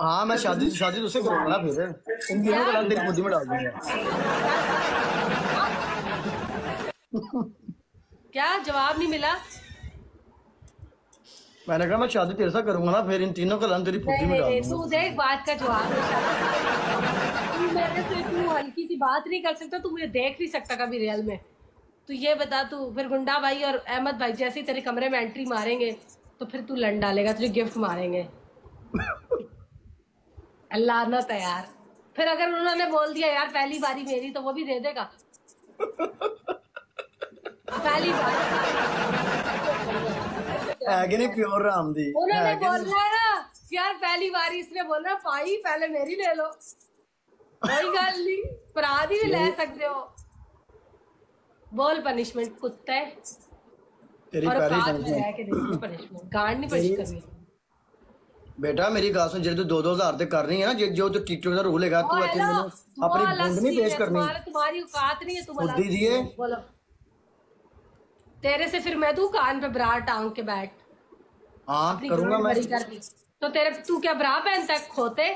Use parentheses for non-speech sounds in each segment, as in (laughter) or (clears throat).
हाँ मैं शादी शादी तुझसे करूँगा ना फिर। इन तीनों का तेरी बुद्धि में डाल दूँगा। क्या जवाब नहीं मिला? मैंने कहा मैं शादी तेरे साथ करूँगा ना फिर इन तीनों का नाम तेरी नहीं में डाल दूँगा। तू देख बात का जवाब। तू से तू हल्की सी बात नहीं कर सकता तू मुझे देख नहीं सकता कभी रियल में। तू ये बता तू फिर गुंडा भाई और अहमद भाई जैसे ही तेरे कमरे में एंट्री मारेंगे तो फिर तू लंड डालेगा तुझे गिफ्ट मारेंगे। अल्लाह न यार फिर अगर उन्होंने बोल दिया यार पहली बारी मेरी तो वो भी दे देगा। पहली बार। प्योर राम दी? उन्होंने बोल? रहा है ना यार पहली बार इसने बोल रहा भाई पहले मेरी ले लो। कोई गल नहीं दी भी ले सकते हो। बोल पनिशमेंट कुत्ते। तेरी और पनिशमेंट गांड नहीं पनिश करनी बेटा मेरी गल सुन जो दो दो हज़ार ते कर रही है ना जो तू रूल है तू ओ, इतने हेलो, मैंने वो अपनी अलग नहीं पेश करनी। तुम्हारी औकात नहीं है तुम अलग बुद्धि दिए। बोलो। तेरे से फिर मैं तू कान पे ब्रा टांग के बैठ। हाँ अपनी करूँगा मैं। बड़ी कर दी। तो तेरे तू क्या ब्रा पहनता है खोते?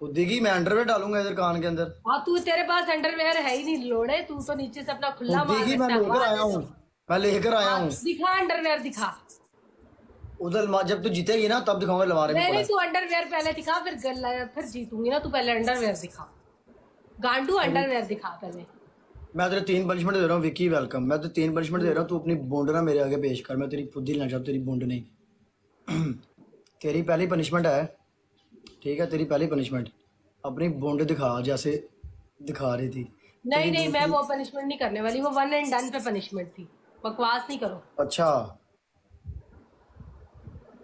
बुद्धि की मैं अंडरवेयर डालूँगा इधर कान के अंदर। हाँ तू तेरे पास अंडरवेयर है ही नहीं लोड़े। तू तो नीचे से अपना खुला बुद्धि मार की मैं है, लेकर आया हूँ। मैं लेकर आया हूँ दिखा अंडरवेयर दिखा। उधर जब तू जीतेगी ना तब दिखाऊँगा लवारे में नहीं तू अंडरवेयर पहले दिखा फिर गल फिर जीतूँगी ना तू पहले अंडरवेयर दिखा। गांडू अंडरवेयर दिखा पहले। मैं तेरे तीन पनिशमेंट दे रहा हूँ विकी वेलकम मैं तो तीन पनिशमेंट दे रहा हूँ तू अपनी बूंद ना मेरे आगे पेश कर। मैं तेरी बुद्धि लेना चाहता तेरी बूंद नहीं। (clears throat) तेरी पहली पनिशमेंट है ठीक है तेरी पहली पनिशमेंट अपनी बूंद दिखा जैसे दिखा रही थी। नहीं नहीं मैं वो पनिशमेंट नहीं करने वाली वो वन एंड डन पे पनिशमेंट थी। बकवास नहीं करो। अच्छा।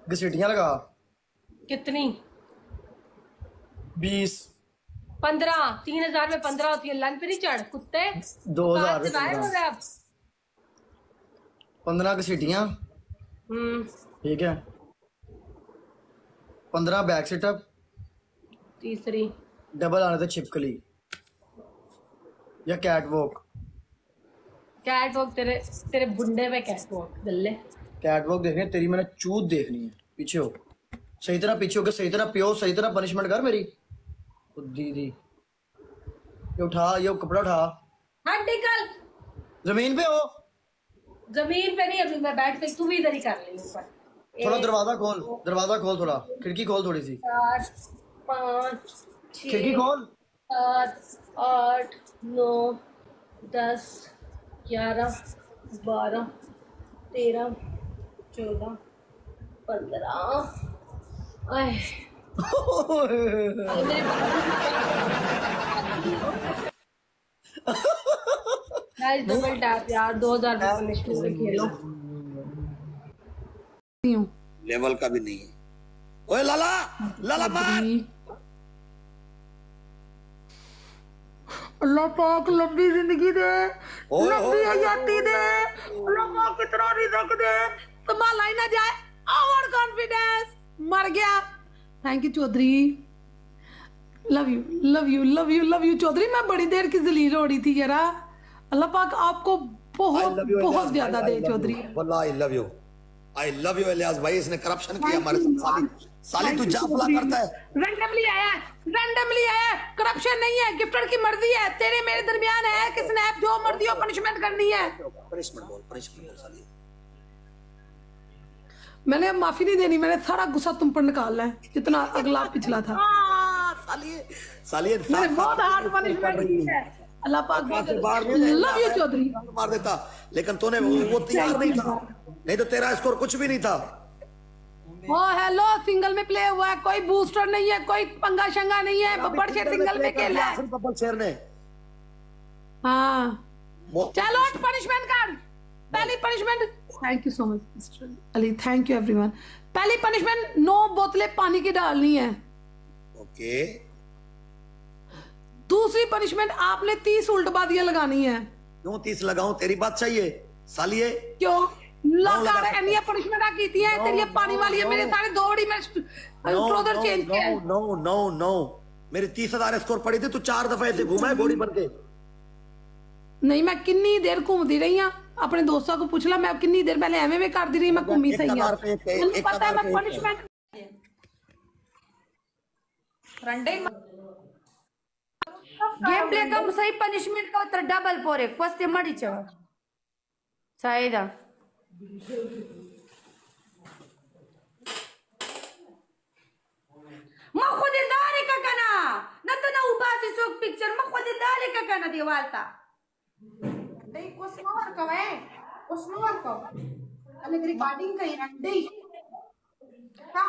घसीटियाँ लगा। कितनी? बीस। पंद्रह। तीन हज़ार में पंद्रह होती है। लन पे नहीं चढ़? कुत्ते? दो हज़ार पंद्रह घसीटियाँ। हम्म। ठीक है। पंद्रह बैक सिटअप। तीसरी। डबल आने थे छिपकली। या कैट वॉक कैट वॉक तेरे तेरे बुंडे में कैट वॉक दल्ले कैट वॉक देखनी है तेरी मैंने चूत देखनी है। पीछे हो। सही तरह पीछे होकर सही तरह पियो सही तरह पनिशमेंट कर मेरी। खुदी दी ये उठा ये कपड़ा उठा। हाँ निकल। ज़मीन पे हो। ज़मीन पे नहीं अभी मैं बैठ गई तू भी इधर ही कर ली ऊपर थोड़ा दरवाज़ा खोल दरवाज़ा खोल थोड़ा। खिड़की खोल थोड़ी सी। पाँच खिड़की खोल। सात आठ नौ दस ग्यारह बारह तेरह चौदह पंद्रह। डबल टैप यार 2000 रुपए पनिशमेंट से खेलो। लेवल का भी नहीं है। ओए लाला! लाला मार! अल्लाह पाक लंबी ज़िंदगी दे लंबी हयाती दे। अल्लाह पाक कितना रिजक दे। संभाला ही ना जाए। ओवर कॉन्फिडेंस मर गया। Thank you Chaudhary. Love you love you love you love you Chaudhary मैं बड़ी देर की जलील हो रही थी यारा अल्लाह पाक आपको बहुत बहुत ज़्यादा दे Chaudhary. I love you I love you Ilyas भाई इसने करप्शन किया हमारे साथ साली साली तू जाफला करता है। रैंडमली आया रैंडमली आया करप्शन नहीं है गिफ्टर की मर्ज़ी है। तेरे मेरे दरमियान है कि स्नैप जो मर्ज़ी हो पनिशमेंट करनी है। पनिशमेंट बोल पनिशमेंट बोल साली। मैंने अब माफ़ी नहीं देनी मैंने सारा गुस्सा तुम पर निकालना है जितना अगला पिछला था। कर नहीं लव यू चौधरी। मार देता लेकिन तूने वो वो तैयार नहीं था। नहीं तो तेरा स्कोर कुछ भी नहीं था। ओ हेलो सिंगल में प्ले हुआ है कोई बूस्टर नहीं है कोई पंगा शंगा नहीं है बब्बर शेर सिंगल में खेला है बब्बर शेर ने। हाँ। चलो पनिशमेंट कार्ड पहली punishment thank you so much mister Ali thank you everyone पहली पनिशमेंट नौ बोतलें पानी की डालनी है। ओके दूसरी पनिशमेंट आपने तीस उल्टबादियाँ लगानी है। क्यों तीस लगाऊँ? तेरी बात चाहिए सालिए क्यों? लगा लगातार एनिया पनिशमेंट आ की है तेरी पानी वाली है मेरे सारे दौड़ी में ट्रोजर चेंज किया नो नो नो मेरे तीस हज़ार स्कोर पड़े थे तू चार दफ़ा ऐसे घूमा है घोड़ी बन के। नहीं मैं किन्नी देर घूमती रही हूँ। अपने दोस्तों को पूछ ला मैं कितनी देर पहले एम ए कर दी रही मैं घूमी सही हूँ। हाँ। पता है पनिशमेंट गेम प्ले कम सही पनिशमेंट का उत्तर डबल पोरे फ़र्स्ट ये मरी चवा सही था। मखुदी दारी का कना न तो न उबासी सुख पिक्चर मखुदी दारी का कना दीवार था they question mark avve question mark avve and regarding kay nandi